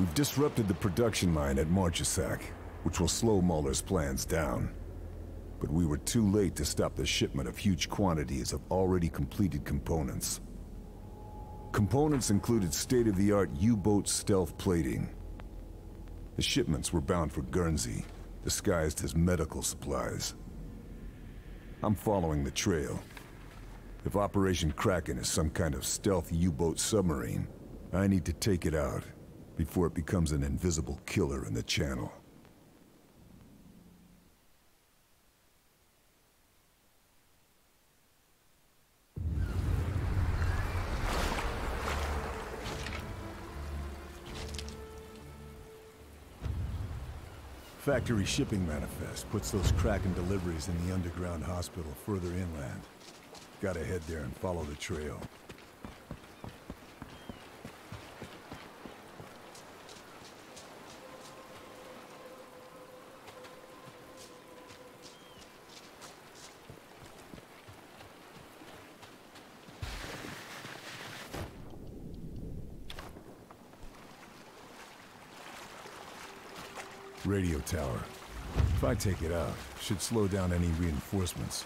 We've disrupted the production line at Marchesac, which will slow Möller's plans down. But we were too late to stop the shipment of huge quantities of already completed components. Components included state-of-the-art U-boat stealth plating. The shipments were bound for Guernsey, disguised as medical supplies. I'm following the trail. If Operation Kraken is some kind of stealth U-boat submarine, I need to take it out before it becomes an invisible killer in the channel. Factory shipping manifest puts those Kraken deliveries in the underground hospital further inland. Gotta head there and follow the trail. Radio tower. If I take it out, should slow down any reinforcements.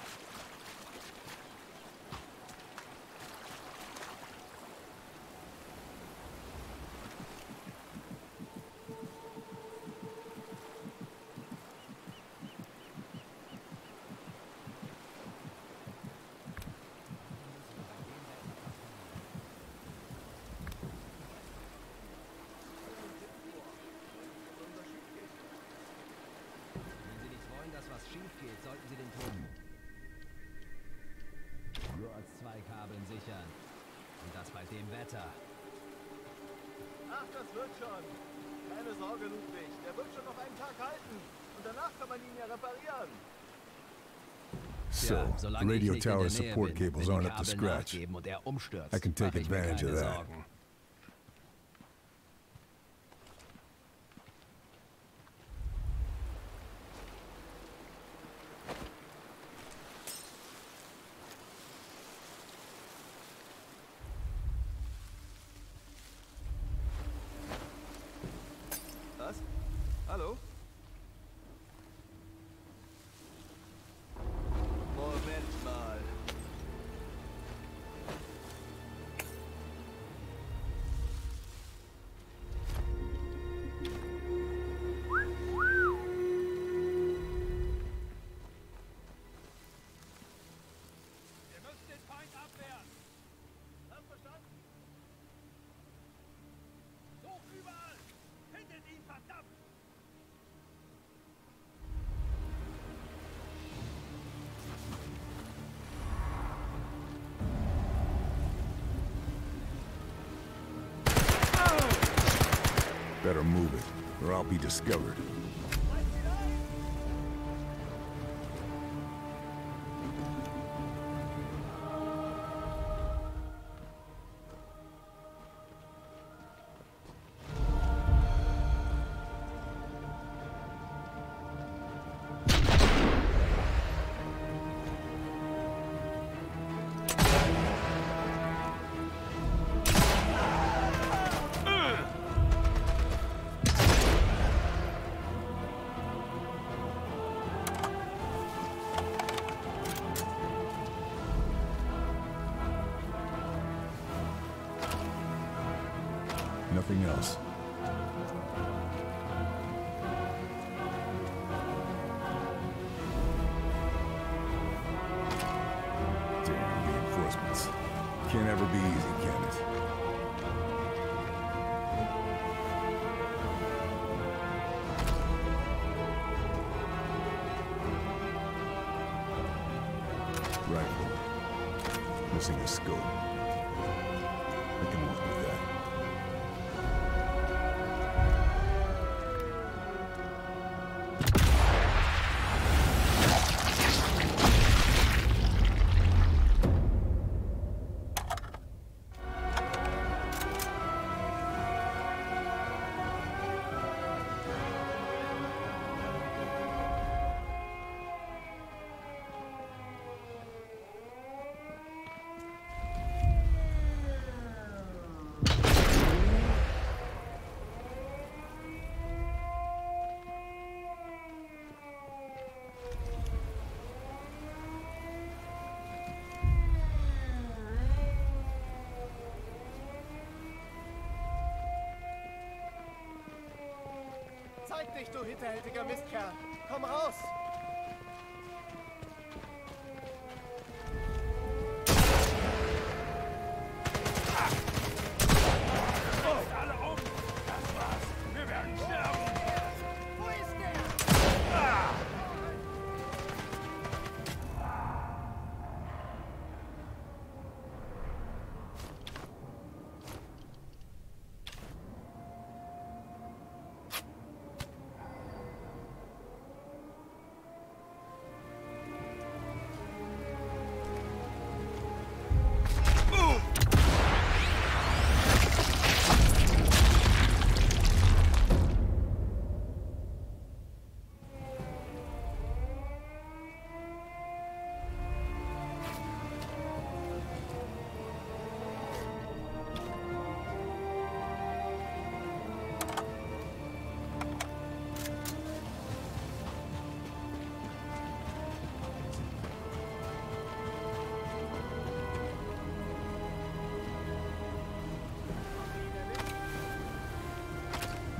Radio tower support cables aren't up to scratch. nachgeben Und umstürzt, I can take mach ich mir advantage of that. Be discovered. Scope. Dich, du hinterhältiger Mistkerl! Komm raus!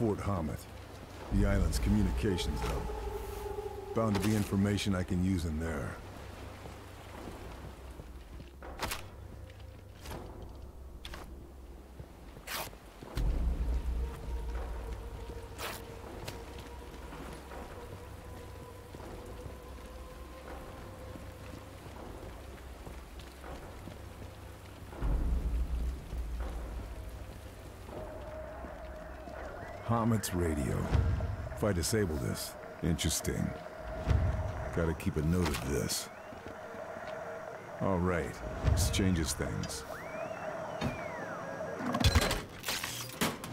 Fort Hommet, the island's communications hub. Bound to be information I can use in there. Hommet's radio. If I disable this, interesting. Gotta keep a note of this. All right, this changes things.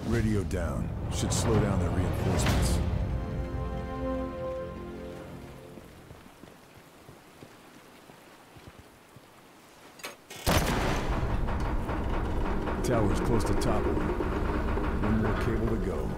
Radio down. Should slow down their reinforcements. Tower's close to top. One more cable to go.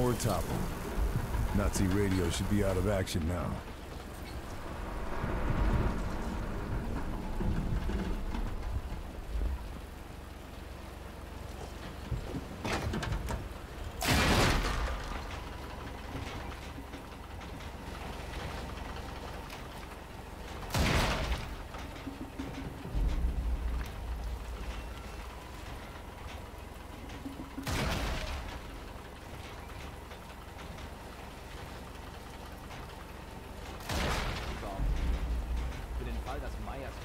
We're topping. Nazi radio should be out of action now.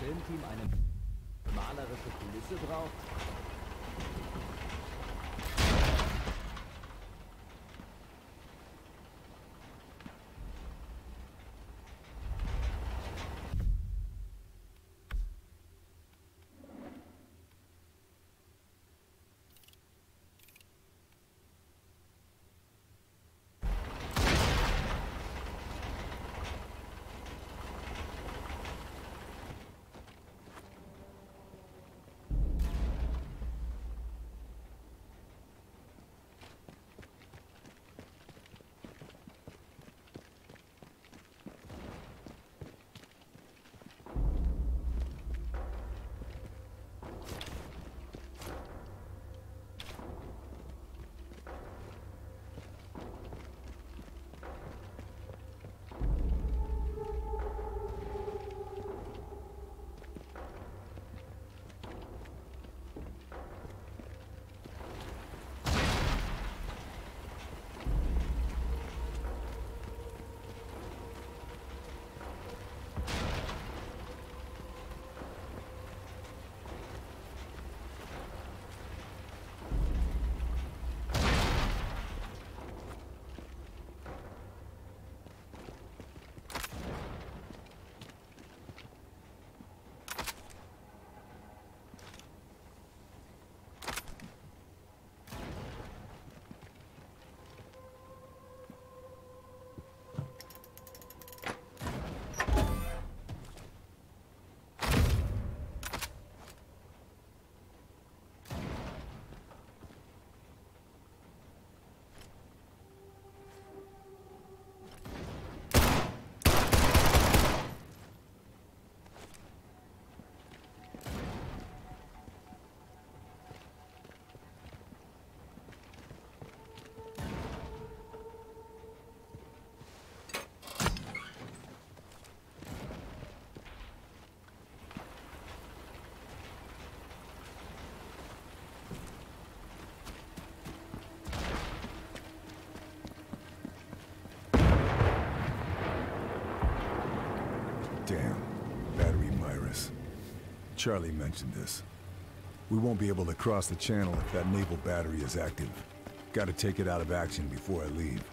Filmteam eine malerische Kulisse braucht. Damn. Battery Mirus. Charlie mentioned this. We won't be able to cross the channel if that naval battery is active. Gotta take it out of action before I leave.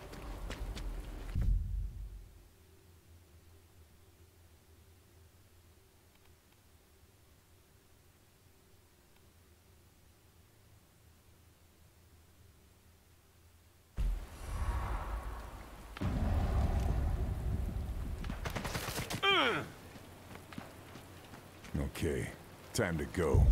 Okay, time to go.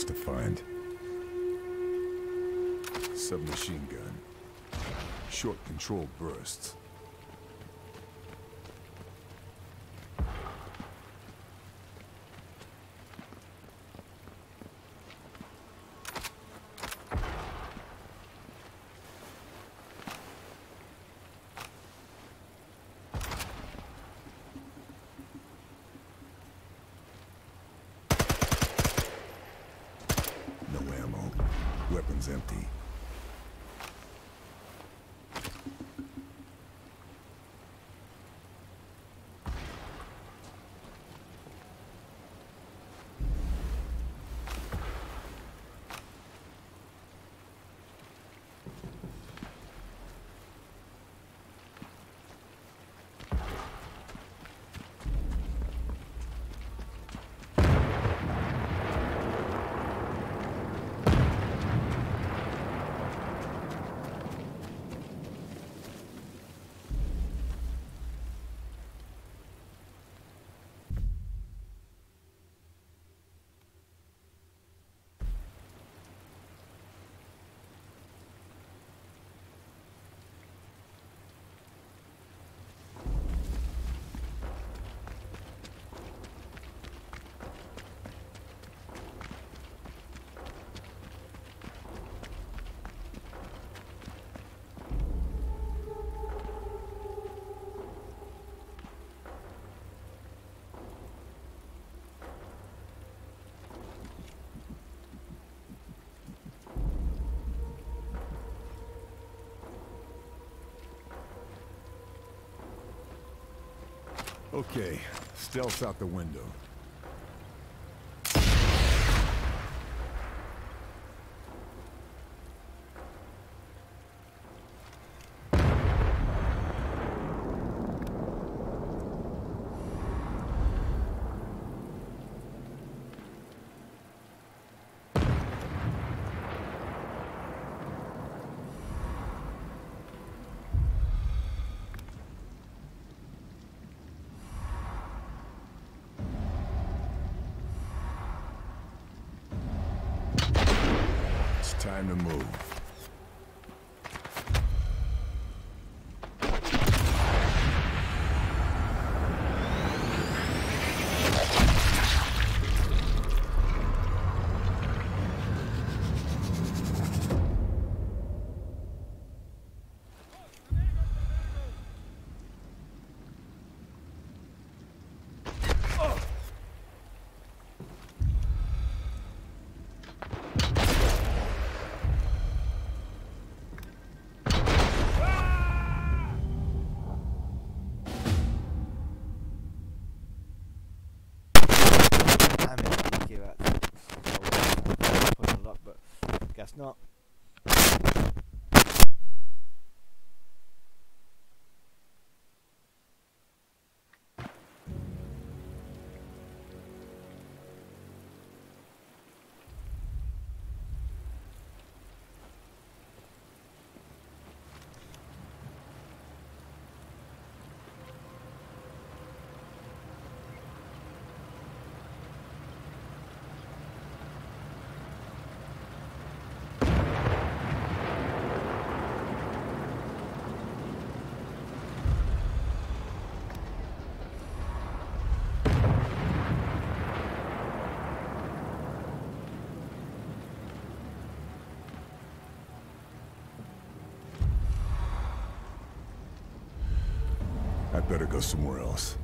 Else to find. Submachine gun. Short control bursts. Okay, stealth's out the window. It's time to move. Damn it, thank you. That's pushing luck, but guess better go somewhere else.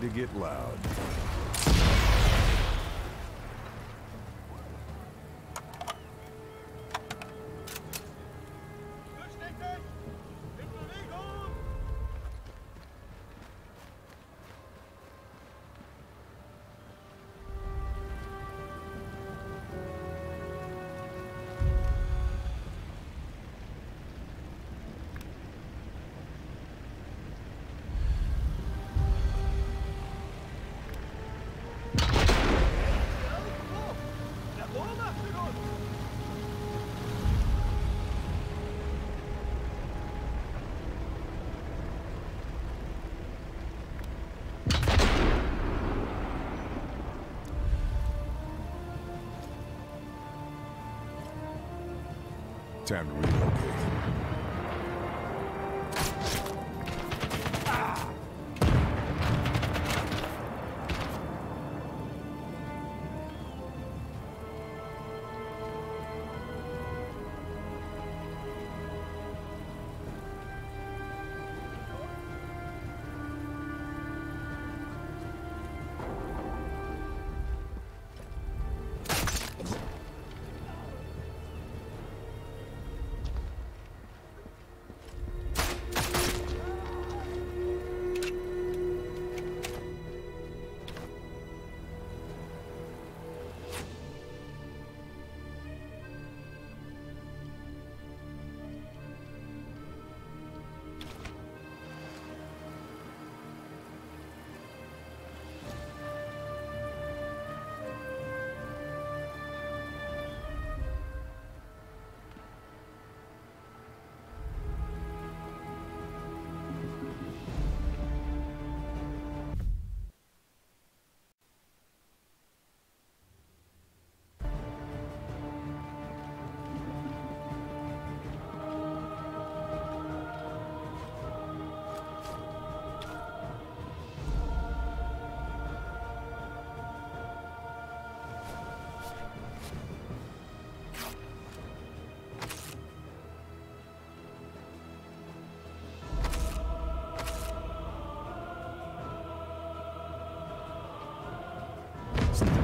Going to get loud. Time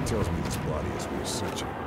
tells me this body is worth searching.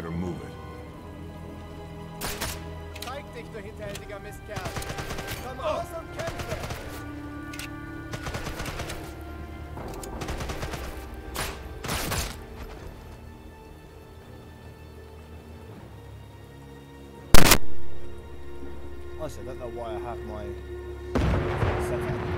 Better move it. Zeig dich, du hinterhältiger Mistkerl! Komm raus und kämpfe! Honestly, I don't know why I have my set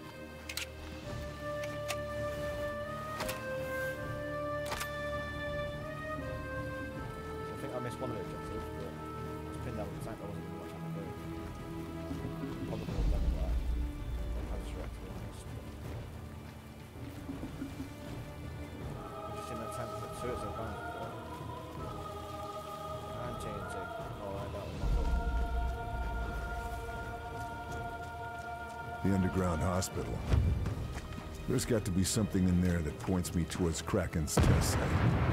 Underground hospital. There's got to be something in there that points me towards Kraken's test site.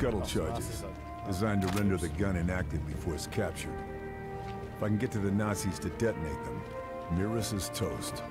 Scuttle charges, designed to render the gun inactive before it's captured. If I can get to the Nazis to detonate them, Mirus is toast.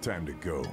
Time to go.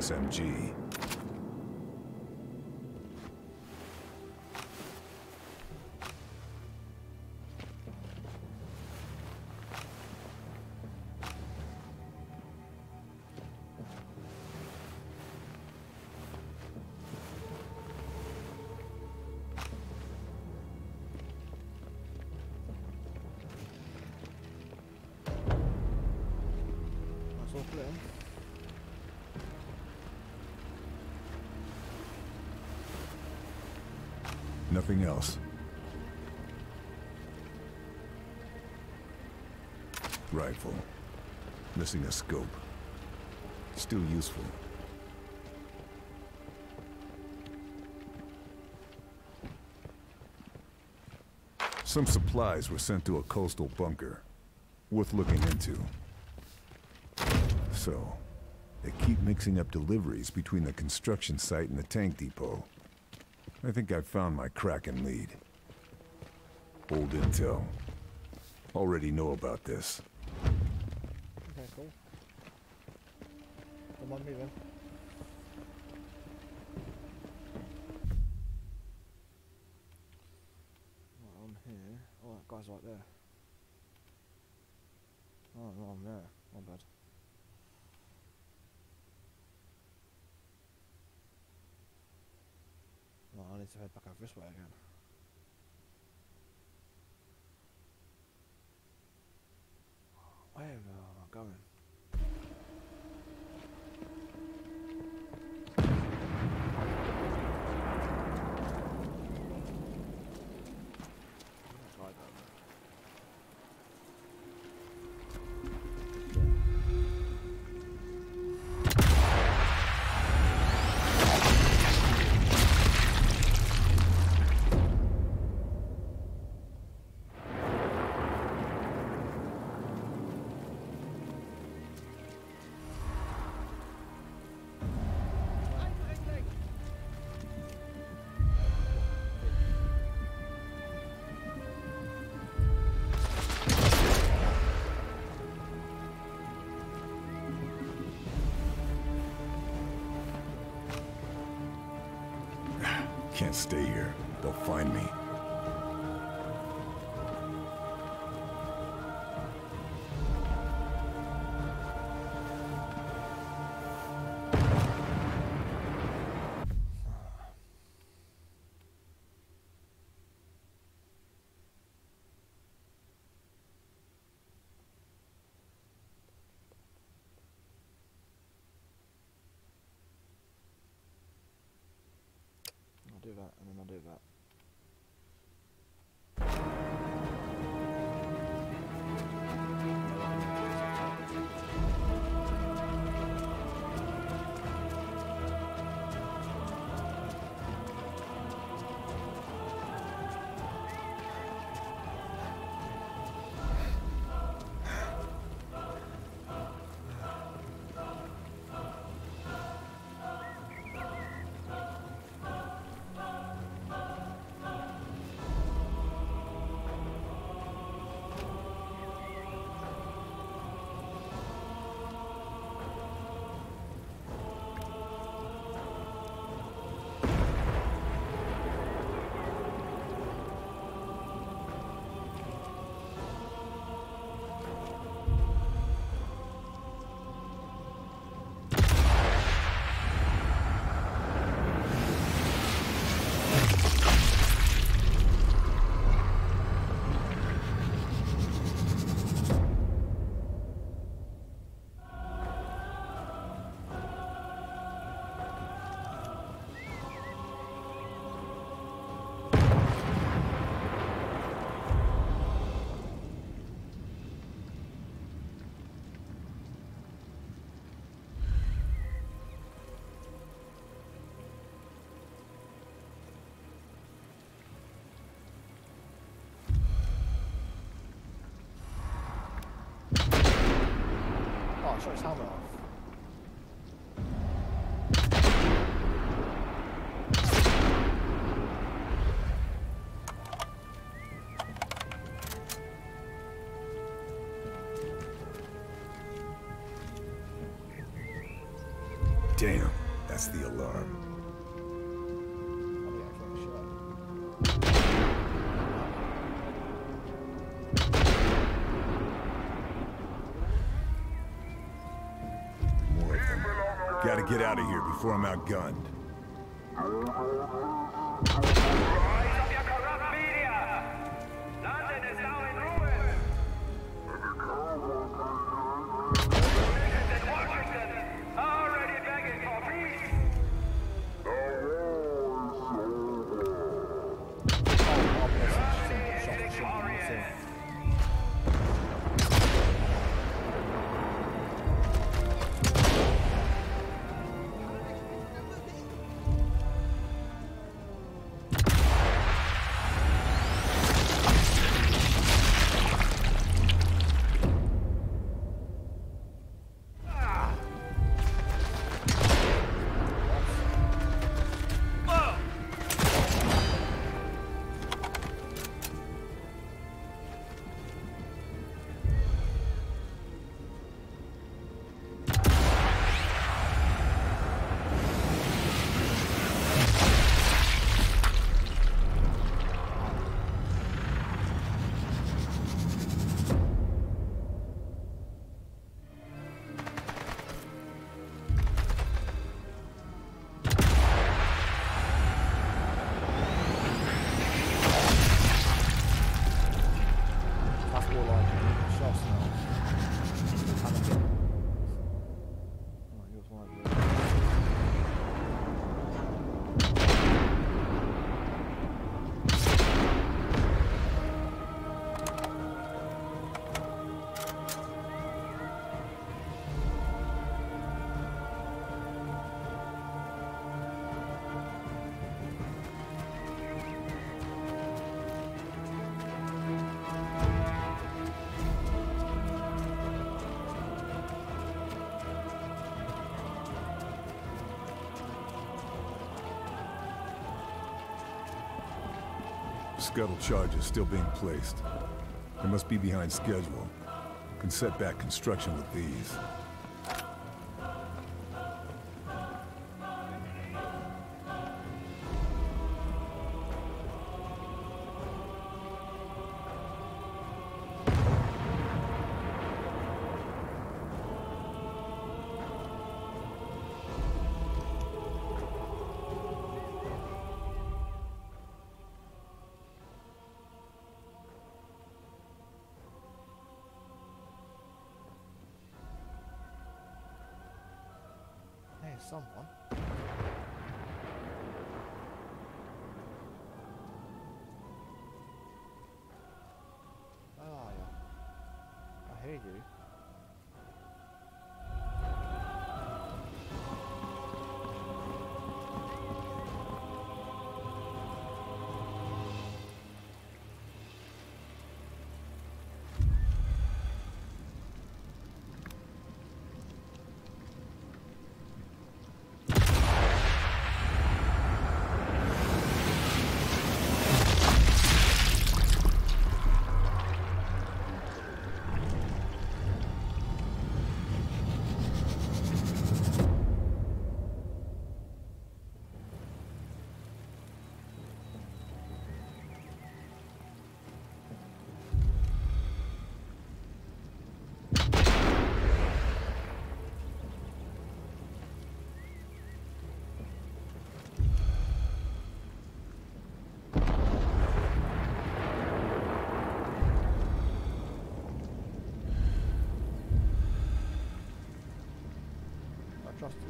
SMG. Rifle. Missing a scope. Still useful. Some supplies were sent to a coastal bunker. Worth looking into. So, they keep mixing up deliveries between the construction site and the tank depot. I think I've found my Kraken lead. Old intel. Already know about this. Okay, cool. Don't mind me then. Right, I'm here. Oh, that guy's right there. Oh, no, I'm there. My bad. Right, I need to head back over this way again. Can't stay here. They'll find me. That, and then I'll do that. 这也差不 Get out of here before I'm outgunned. scuttle charges still being placed. They must be behind schedule. Can set back construction with these.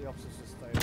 the officers' station.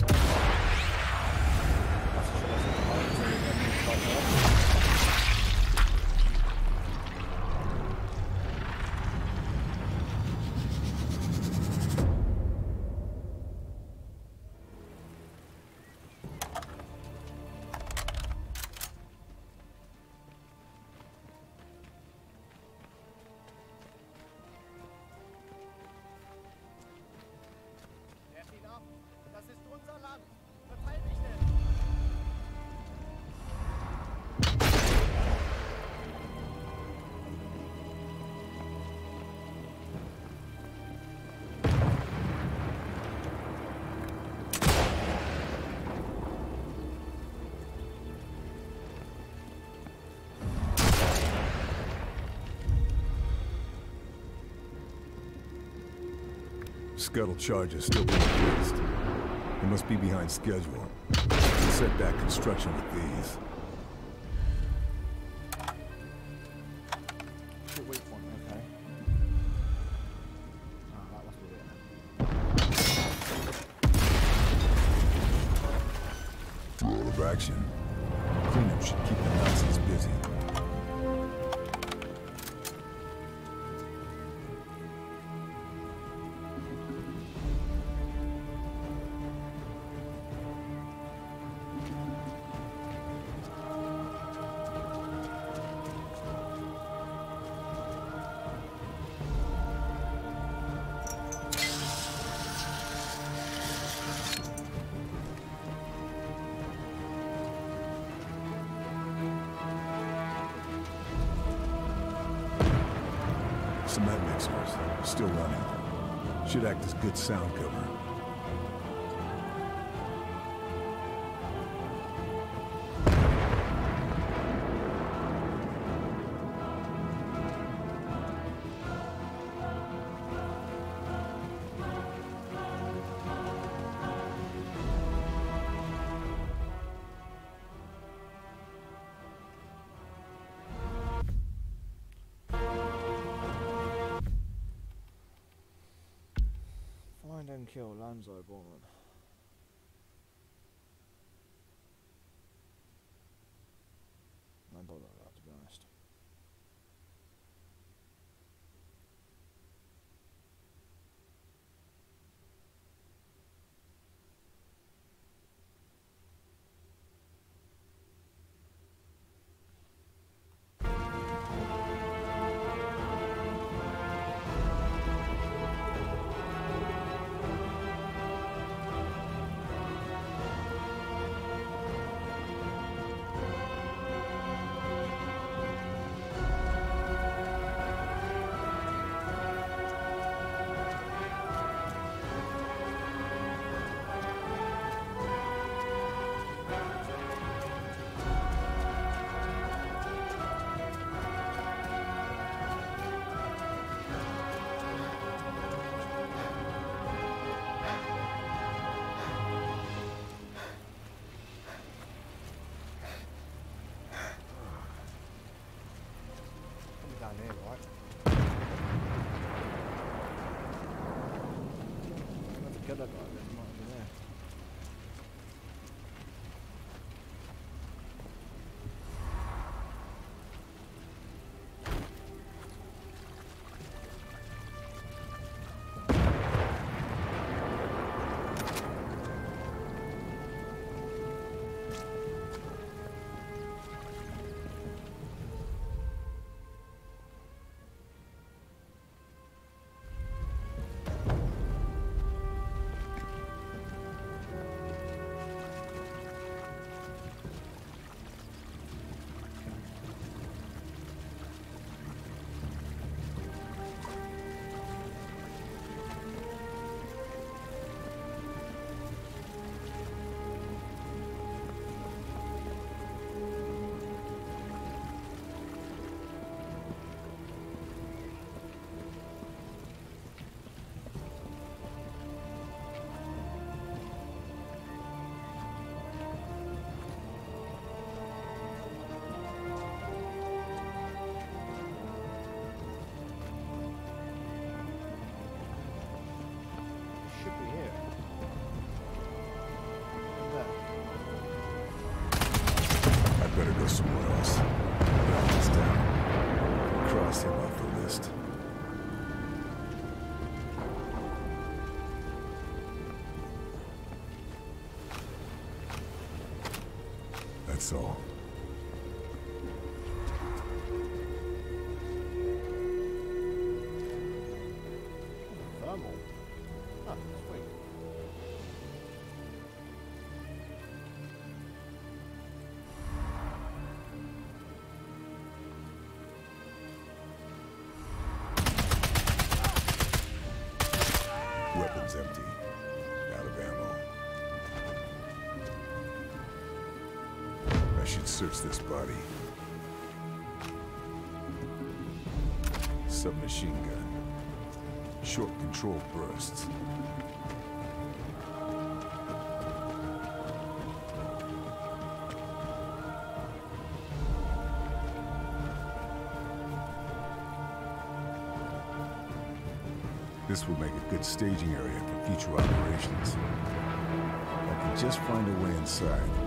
scuttle charges still being placed. They must be behind schedule. Set back construction with these. Maximus, still running. Should act as good sound cover. Kill。so. search this body. Submachine gun. Short control bursts. This will make a good staging area for future operations. I can just find a way inside.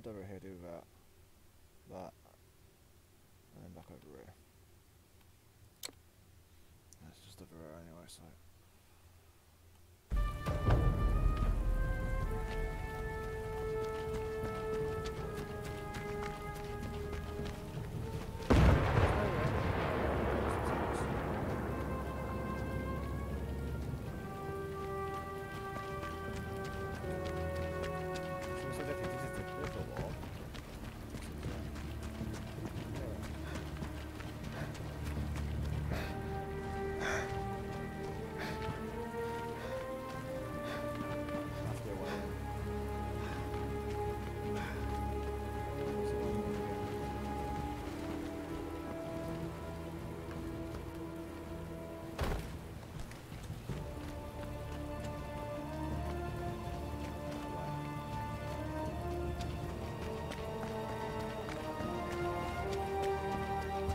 Head over here,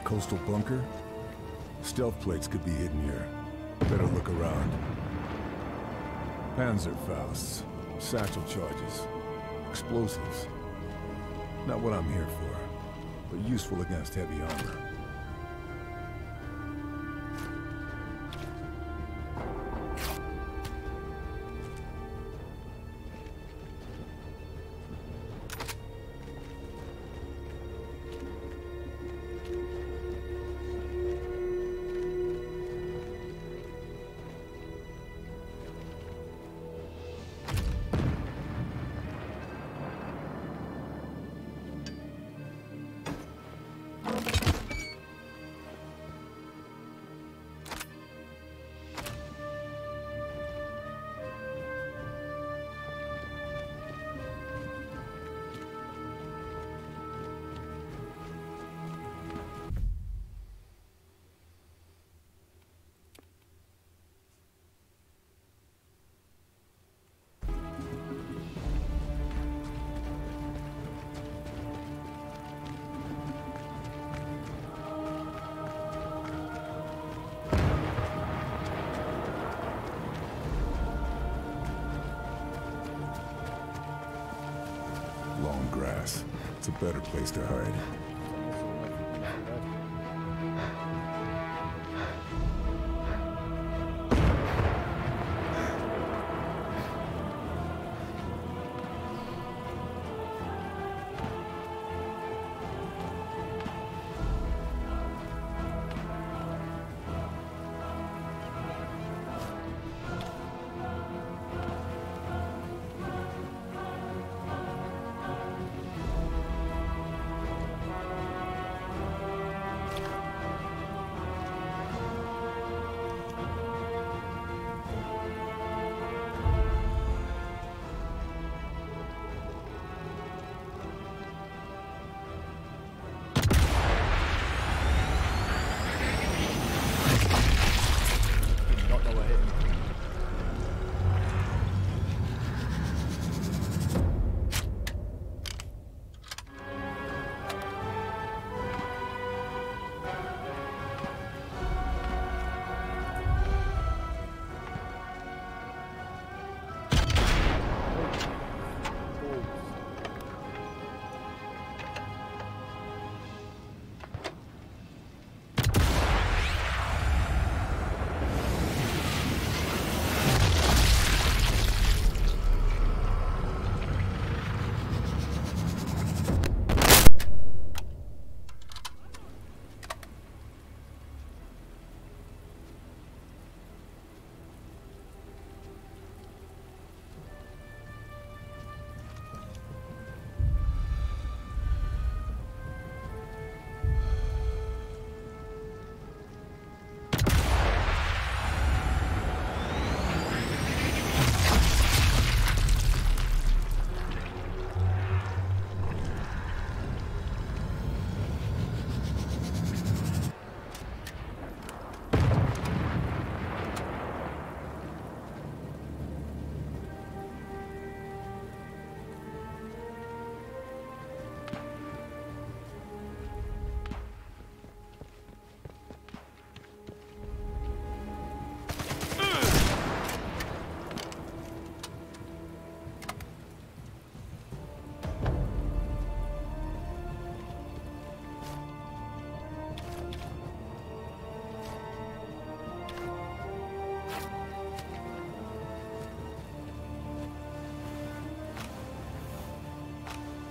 Coastal bunker? Stealth plates could be hidden here. Better look around. Panzerfausts, satchel charges, explosives. Not what I'm here for, but useful against heavy armor. Better place to hide.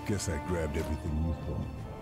Guess I grabbed everything useful. They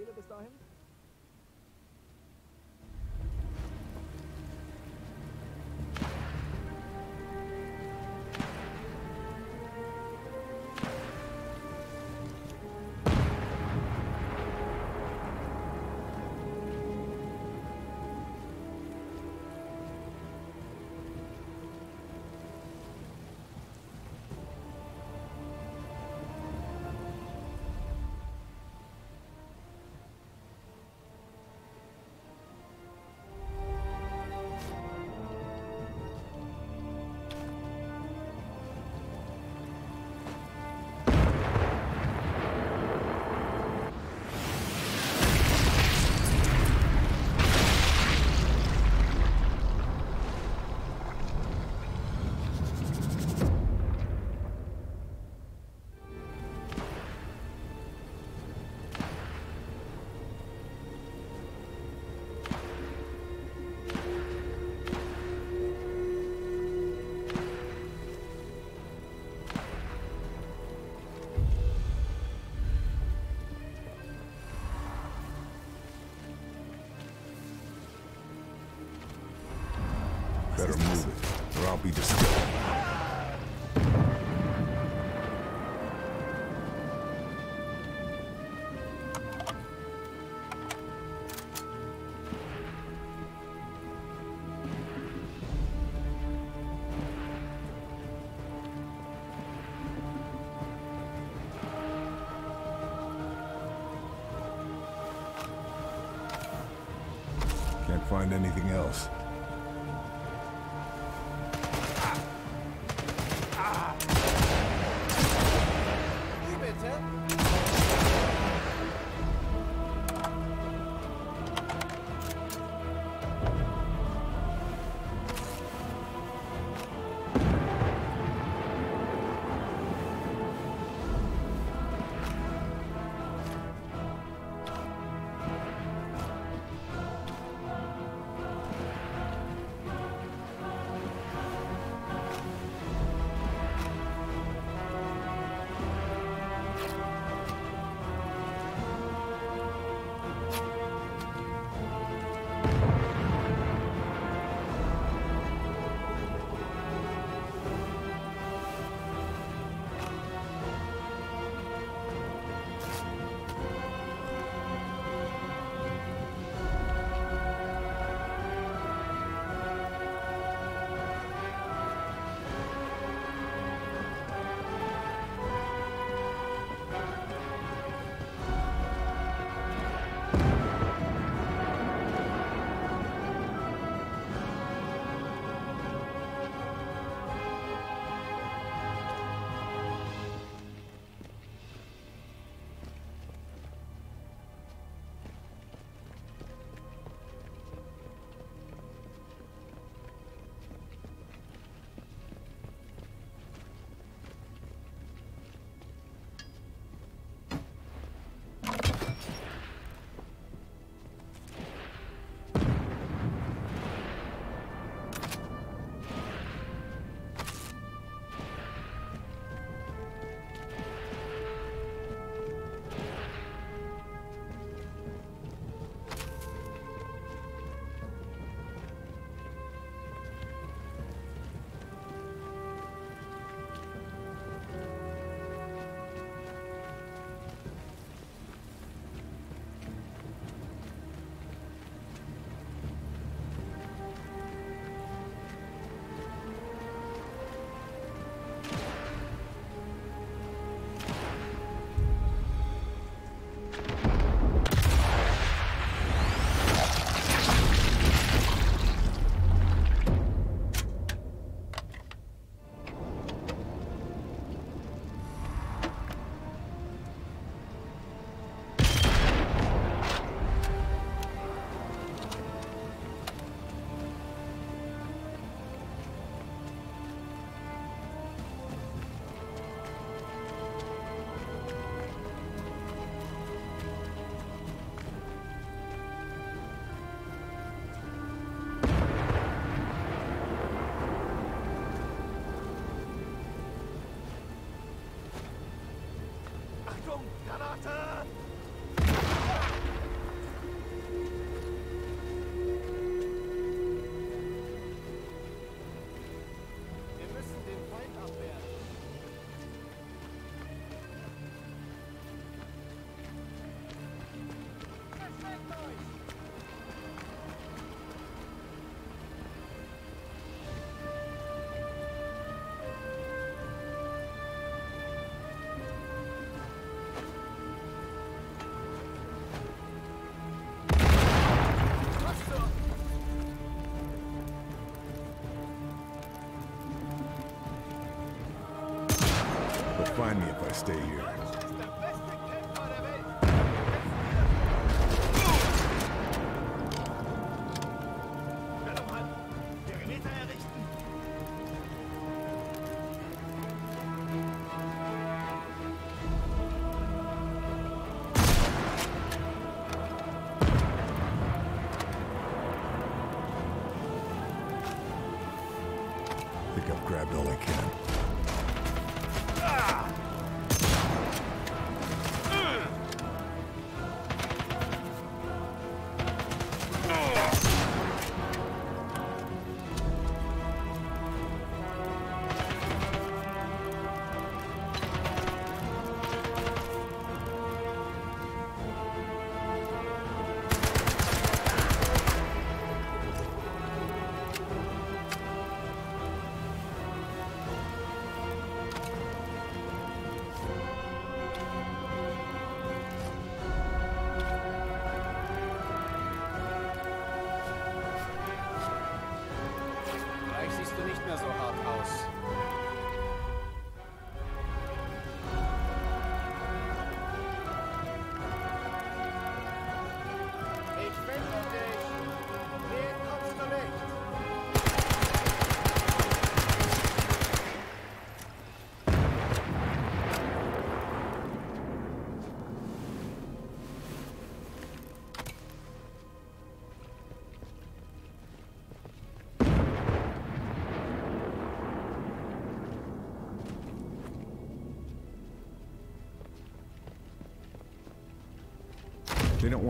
Kanäle bis dahin? Better move it, or I'll be discovered. find anything else. Sparta!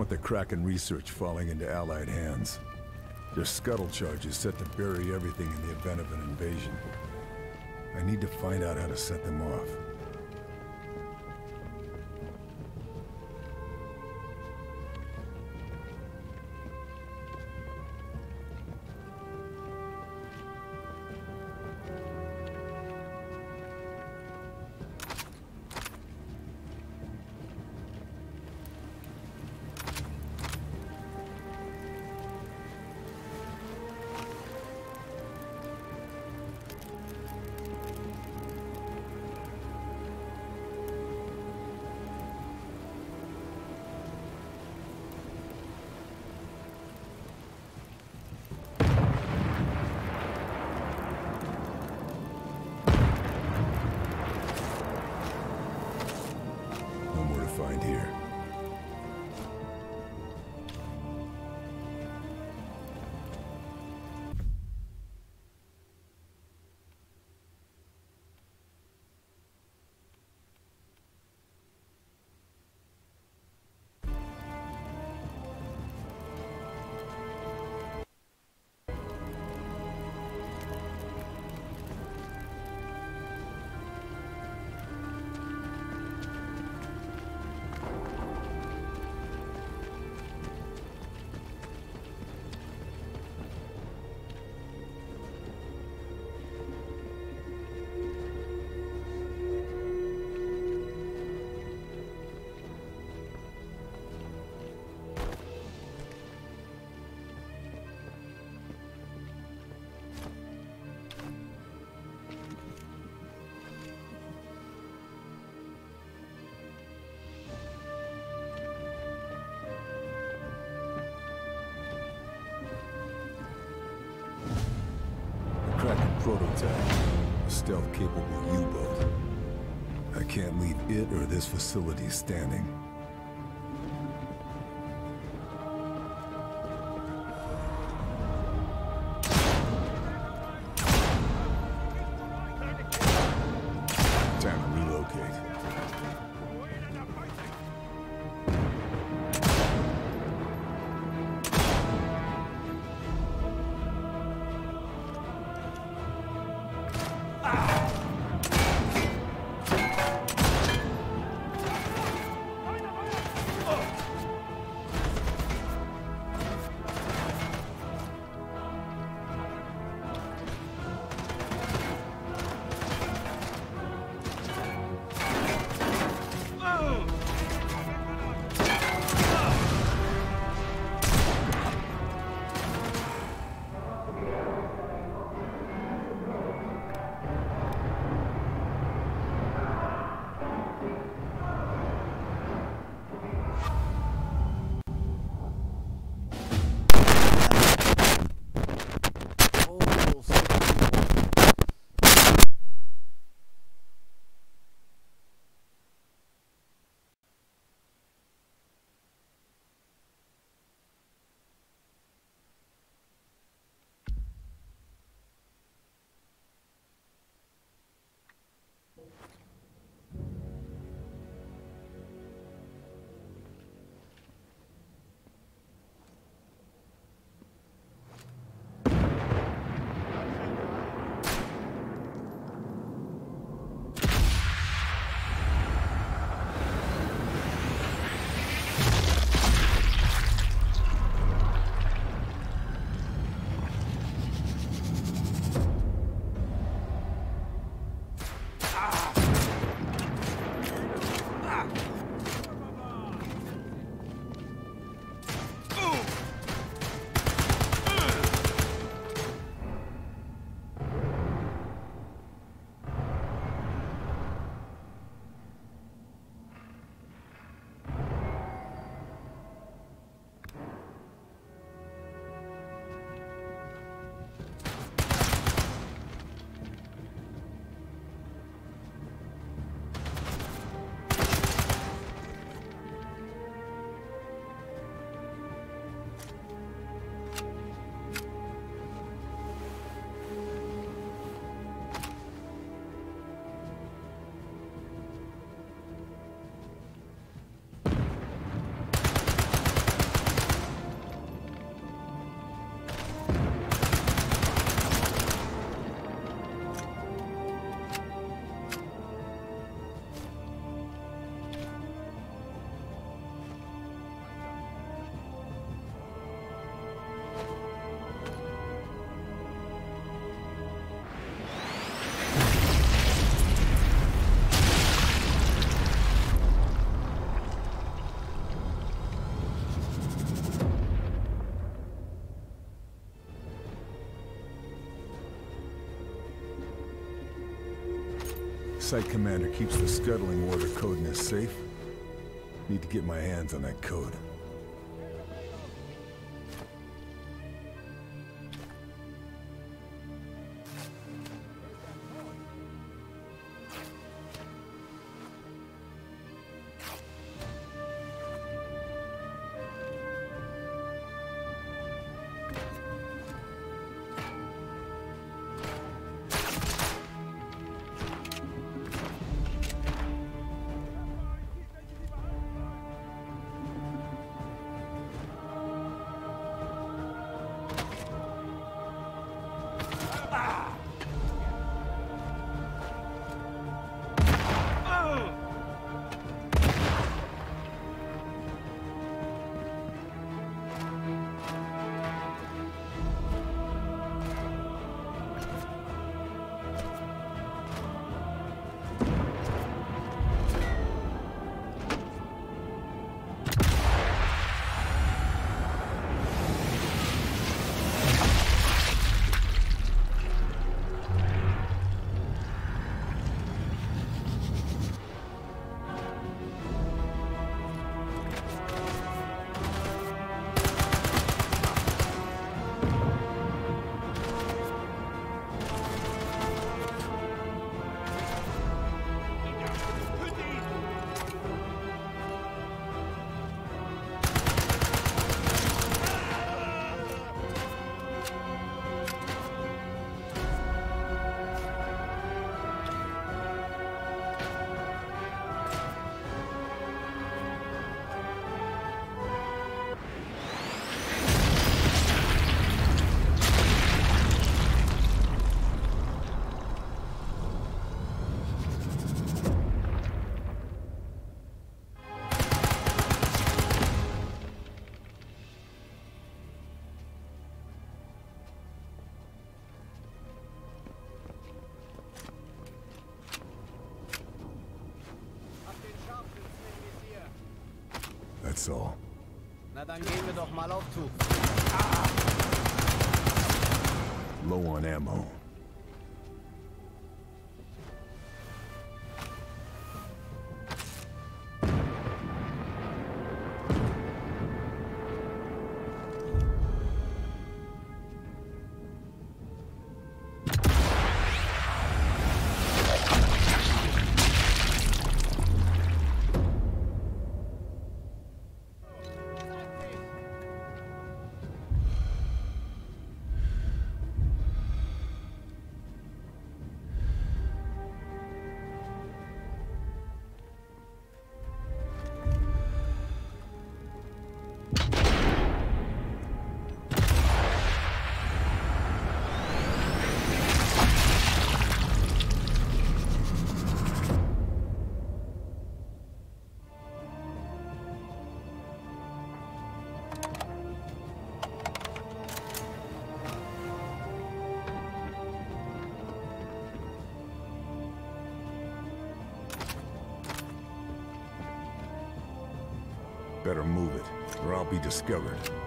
Want the Kraken research falling into Allied hands. Their scuttle charge is set to bury everything in the event of an invasion. I need to find out how to set them off. Prototype. A stealth-capable U-boat. I can't leave it or this facility standing. Site commander keeps the scuttling order code nest safe. Need to get my hands on that code. nochmal auf Tour. Be discovered.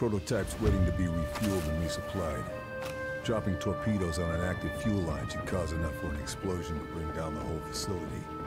Prototype's waiting to be refueled and resupplied. Dropping torpedoes on an active fuel line should cause enough for an explosion to bring down the whole facility.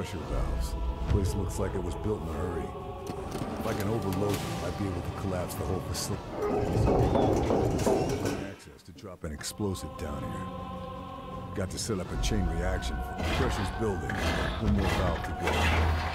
Pressure valves. Place looks like it was built in a hurry. If I can overload them, I'd be able to collapse the whole facility. Access to drop an explosive down here. Got to set up a chain reaction. Pressure's building. One more valve to go.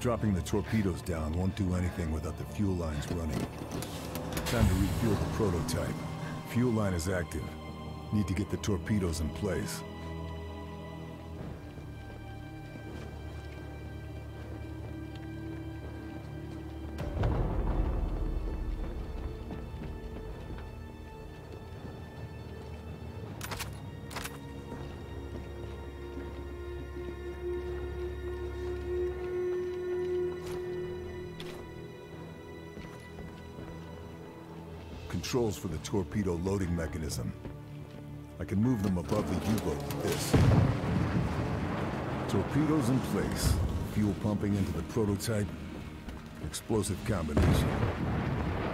Dropping the torpedoes down won't do anything without the fuel lines running. Time to refuel the prototype. Fuel line is active. Need to get the torpedoes in place. Controls for the torpedo loading mechanism. I can move them above the U-boat with this. Torpedoes in place. Fuel pumping into the prototype. Explosive combination.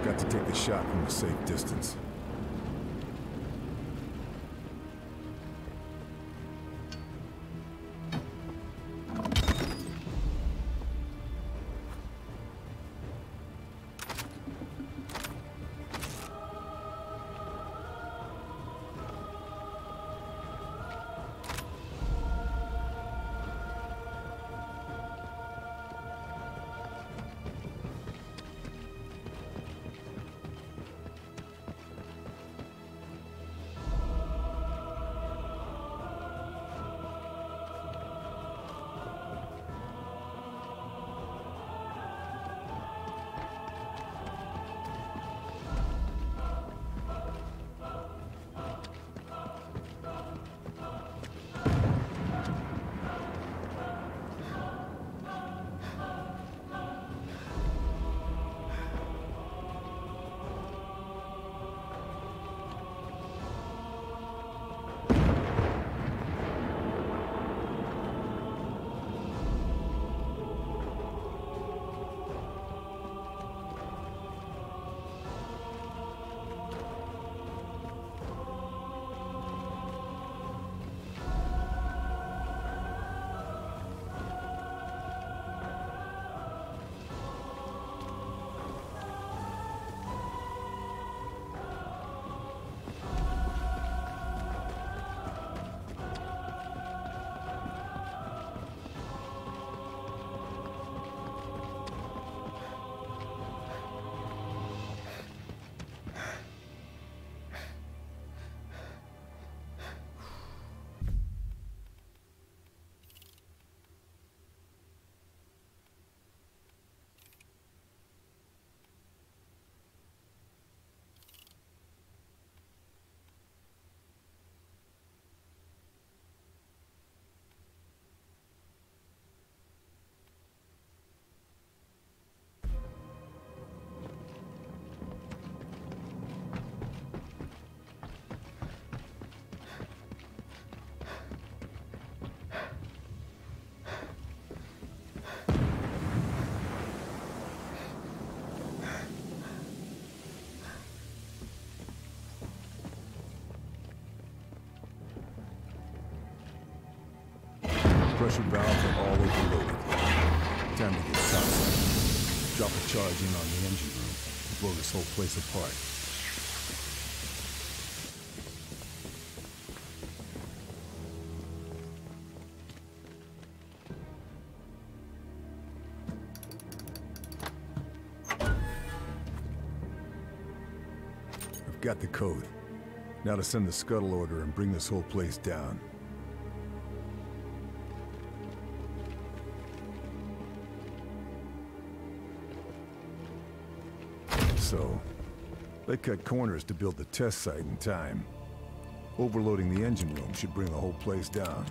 Got to take the shot from a safe distance. Pressure valves are all overloaded. Time to get topside. Drop a charge in on the engine room. Blow this whole place apart. I've got the code. Now to send the scuttle order and bring this whole place down. They cut corners to build the test site in time. Overloading the engine room should bring the whole place down.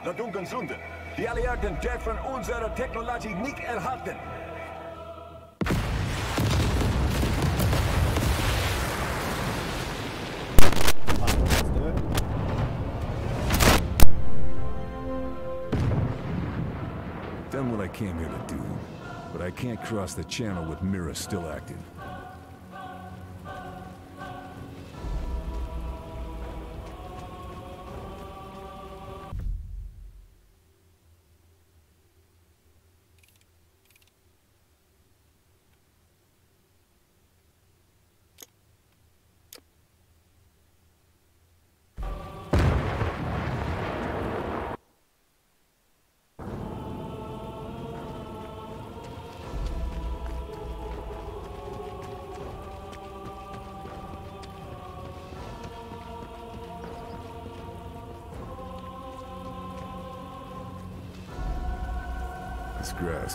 Alarm, de Dunkelsunde. Die Alliierten dürfen unsere Technologie nicht erhalten. Done what I came here to do, but I can't cross the channel with Mira still active.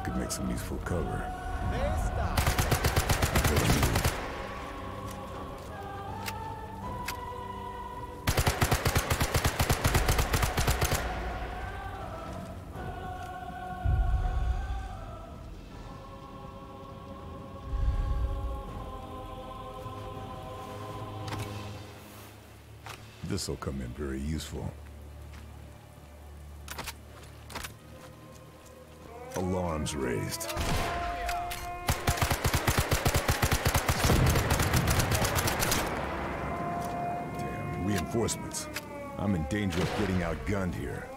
Could make some useful cover. This'll come in very useful. Alarms raised. Damn, reinforcements. I'm in danger of getting outgunned here.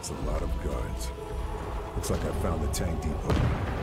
That's a lot of guards. Looks like I found the tank depot.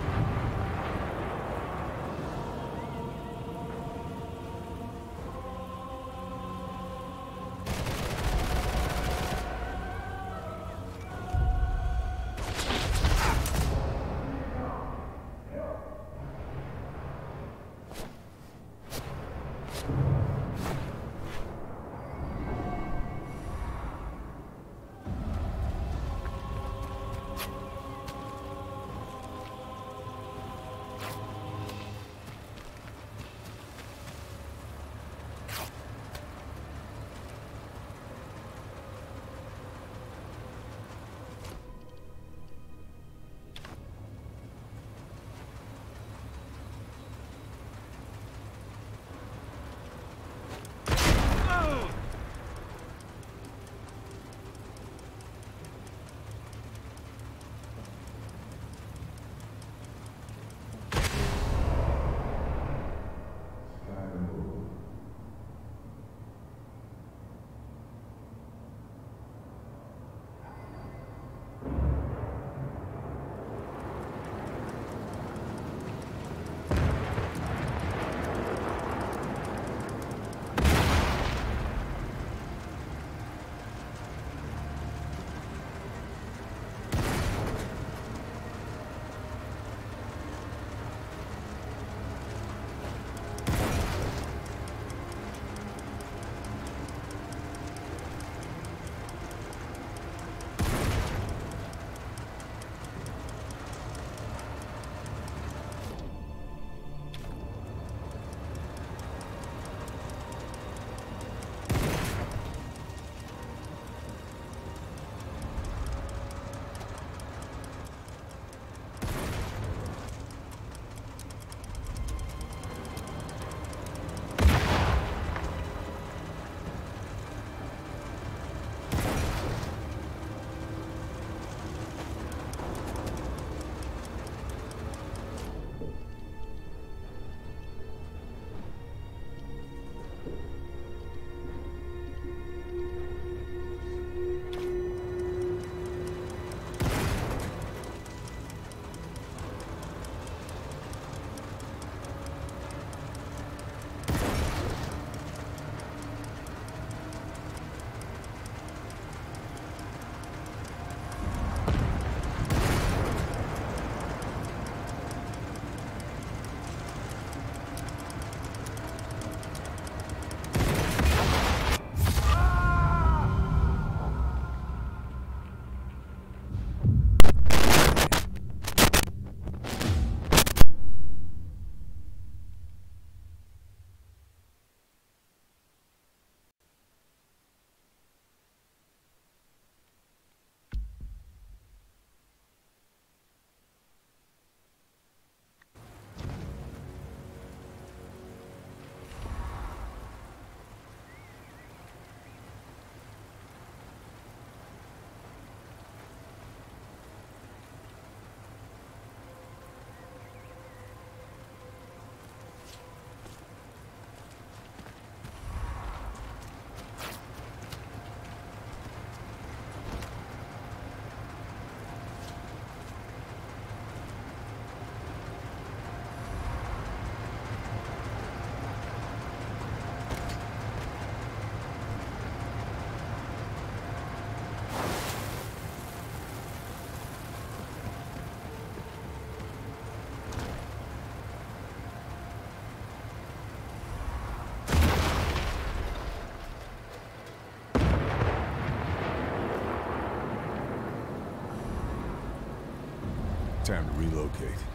Time to relocate.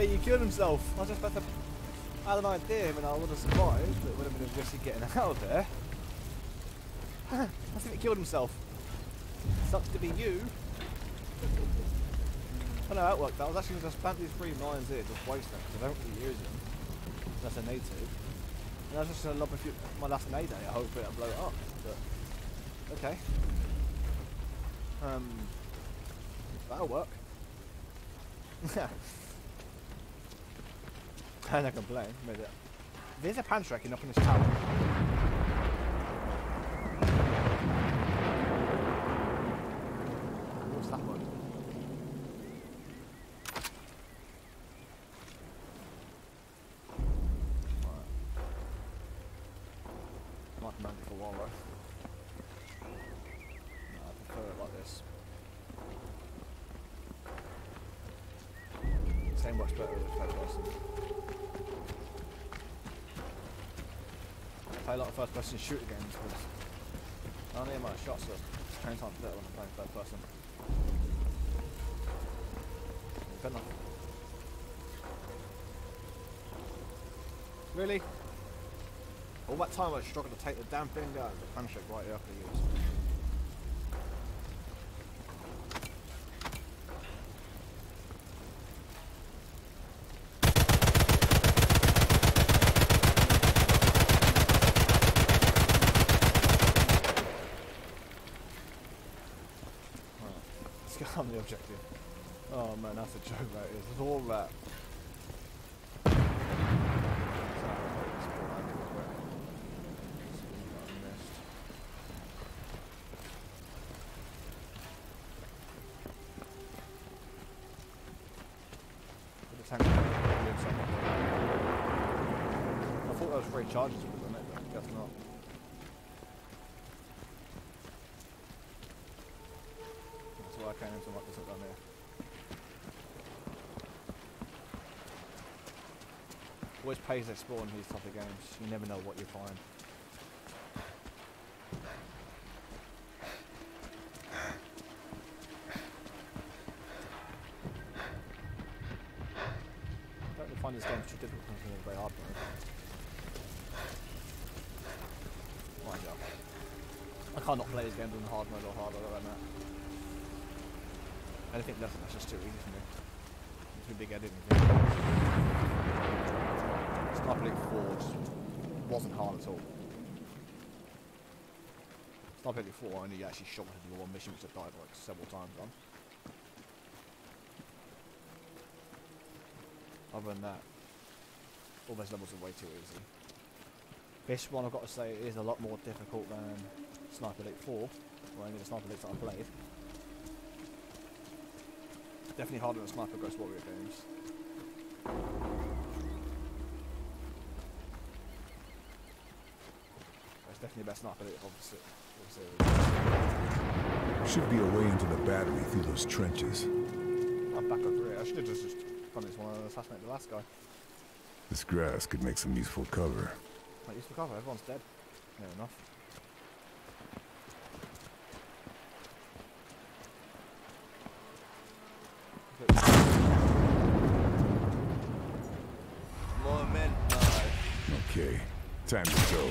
Me, he killed himself. I was just about to. I had an idea when I would have survived, but it would have been a risky getting out of there. I think he killed himself. Sucks to be you. I know how it worked. I was actually going to spam these three mines here, just waste them, because I don't really use them. Unless I need to. And I was just going to lob a few, my last Mayday, I hope it'll blow it up. But, okay. Um, that'll work. I don't complain. But, uh, there's a pan tracking up in this tower. What's that one? Alright. Might come handy for a right? No, I prefer it like this. Same works better with third person. Play a lot of first person shooter games because I only amount of shots are ten times better when I'm playing third person. Fair enough. Really? All that time I was struggling to take the damn thing out, the handshake right after use. Let's get on the objective. Oh man, that's a joke that is. It's all that. I thought those three charges were on it, but I guess not. That's why I came into this up down here. Always pays to explore in these type of games. You never know what you find. I don't really find this game too difficult because it's very hard mode. Mind you. I can't not play these games on hard mode or hard other than that. Anything less than that's just too easy for me. It's too big headed. Sniper Elite 4 just wasn't hard at all. 4 I only actually shot into the one mission which I died like several times on. Other than that, all those levels are way too easy. This one I've got to say is a lot more difficult than Sniper Elite 4, or any of the Sniper Elites that I've played. Definitely harder than Sniper Ghost Warrior games. It's definitely the best Sniper Elite of the se- of the series. Should be a way into the battery through those trenches. I'm back up three. I should have just, just done this one and assassinated the last guy. This grass could make some useful cover. Not used to cover, everyone's dead. Fair enough. More men. Okay, time to go.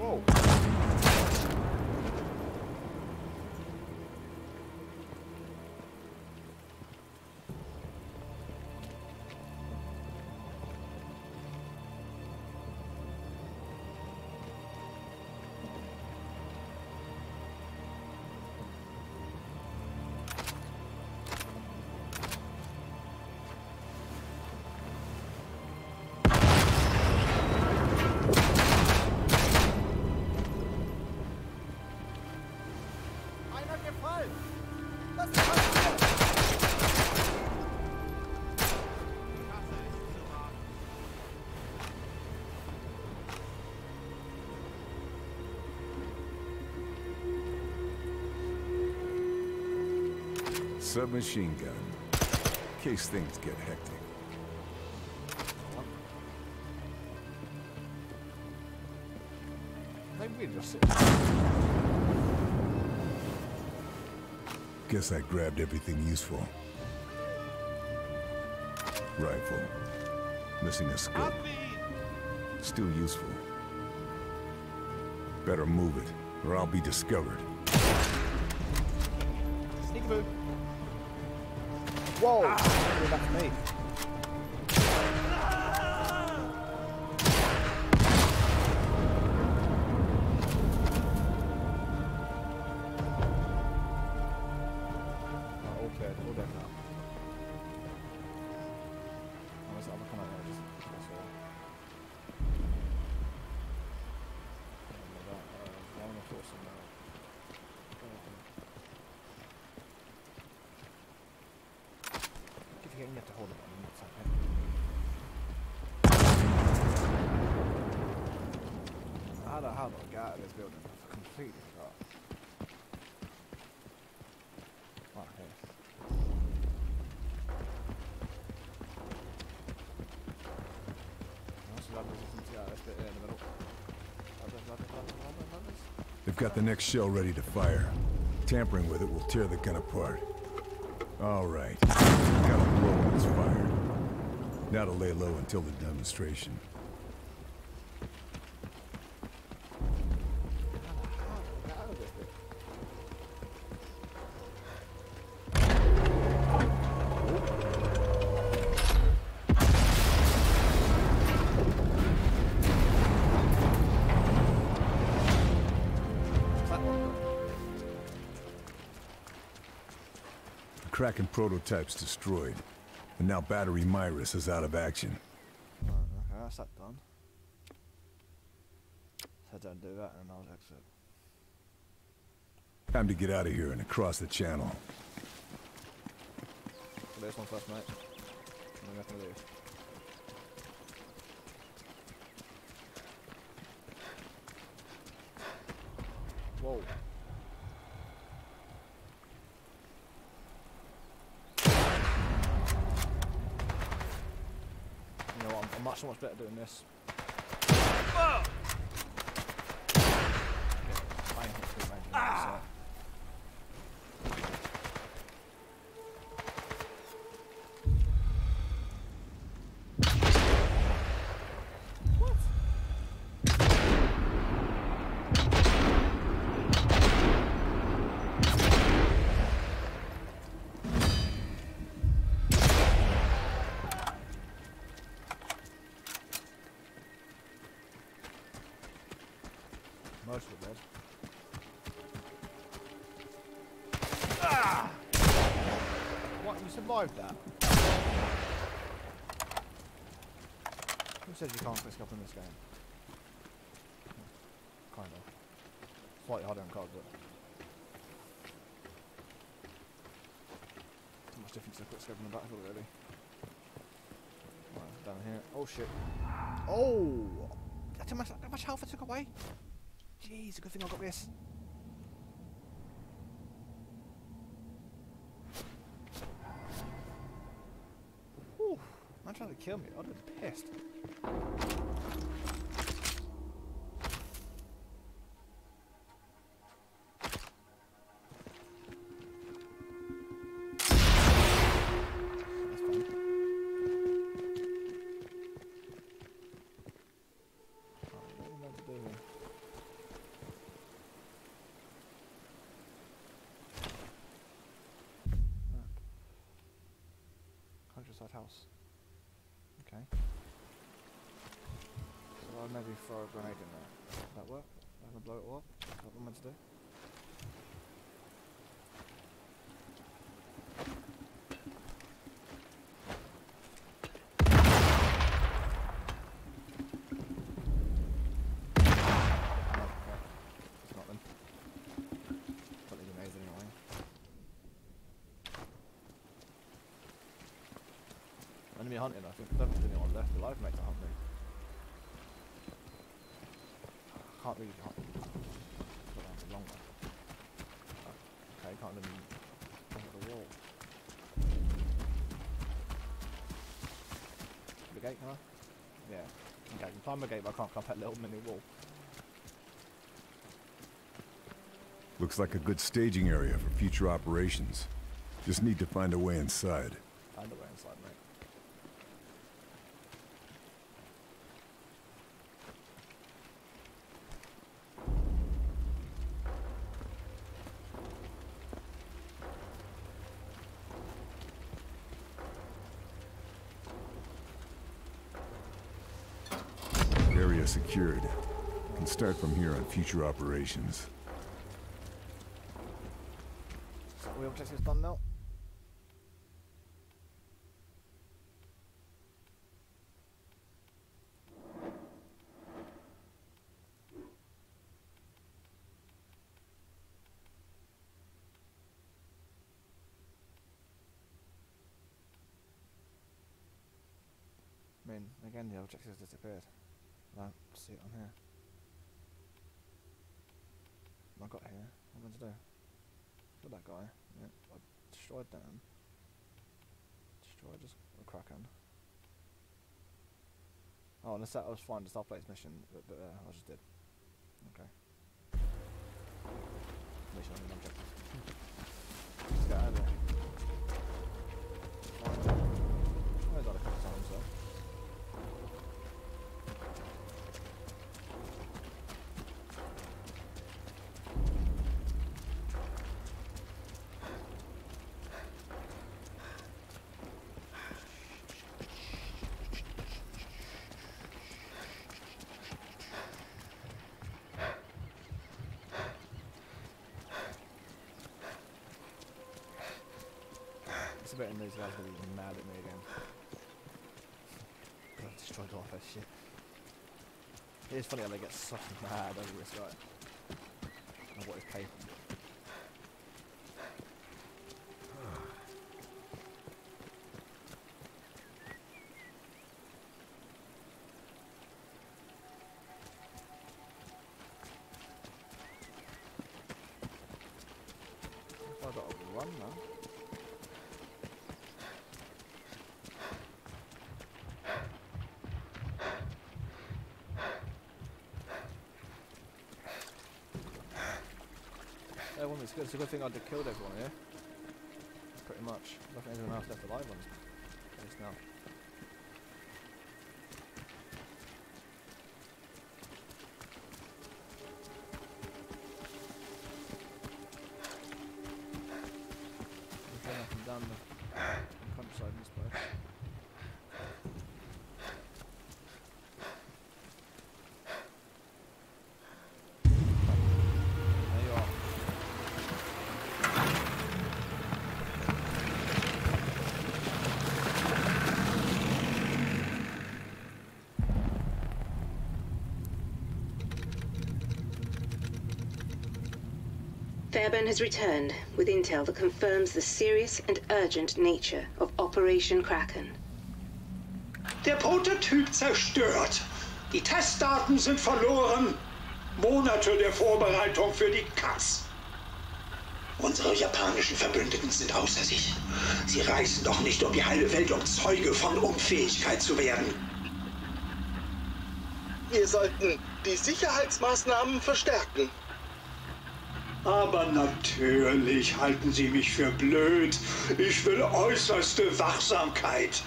Whoa. Submachine gun. In case things get hectic. They really just sit. Guess I grabbed everything useful. Rifle. Missing a scope. Still useful. Better move it, or I'll be discovered. Sneak move. Whoa! Ah. That's me. They've got the next shell ready to fire. Tampering with it will tear the gun apart. All right. Gotta blow when it's fired. Now to lay low until the demonstration. Kraken prototype's destroyed. And now Battery Mirus is out of action. Right, okay, that's that done. So don't do that and I'll exit. Time to get out of here and across the channel. One first, mate. And then have to leave. Whoa. You know what, I'm, I'm much, so much better doing this. Survived that? Who says you can't pick up in this game? Hmm. Kind of. Slightly harder on but... Not much difference to quick scope in the battlefield, really. Right, down here. Oh shit. Oh! That's how much, how much health I took away? Jeez, a good thing I got this. Kill me. I'd be pissed. That's fine. Alright, what am I meant to do here? Ah. Countryside house. Okay. So I'll maybe throw a grenade in there. That work? I'm gonna blow it all up? Is that what I'm meant to do? Hunting, I think. I don't think anyone left alive, mate, Can't really for longer. Okay, can't jump the wall. The gate, I? Yeah. Okay, I can climb the gate, but I can't climb that little mini wall. Looks like a good staging area for future operations. Just need to find a way inside. Find a way inside, mate. Area secured. From here on future operations. I mean, again, the objectives disappeared. I don't see it on here. What I got here? What am I meant to do? Got that guy. Yeah, I destroyed them. Destroyed just a Kraken. Oh, and I was fine. The Star Plates mission, but, but uh, I just did. Okay. Mission objective. Let's get out of there. Fine. I died a couple times though. It's a bit in these guys gonna be mad at me again. 'Cause I've destroyed all their shit. It is funny how they get so mad over this guy. And what he's capable of. I've got to run now. Everyone is good. It's a good thing I killed everyone here. Pretty much. Nothing anyone else left alive on this now. Fairbairn has returned with intel that confirms the serious and urgent nature of Operation Kraken. Der Prototyp zerstört. Die Testdaten sind verloren. Monate der Vorbereitung für die Kass. Unsere japanischen Verbündeten sind außer sich. Sie reisen doch nicht um die halbe Welt, um Zeuge von Unfähigkeit zu werden. Wir sollten die Sicherheitsmaßnahmen verstärken. Aber natürlich halten Sie mich für blöd. Ich will äußerste Wachsamkeit.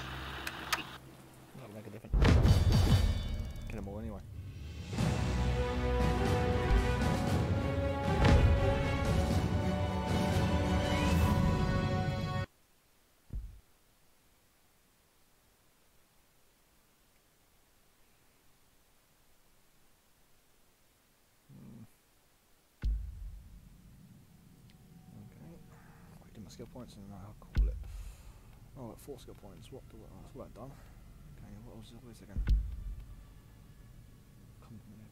Points and I'll call it. Oh, at four skill points. What do oh, that's done. Okay, what was it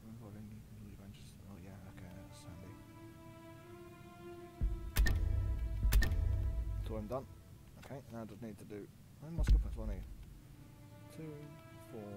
involving completely branches. Oh yeah, okay. So I'm done. Okay, now I just need to do how many skill points do I need? Two, four,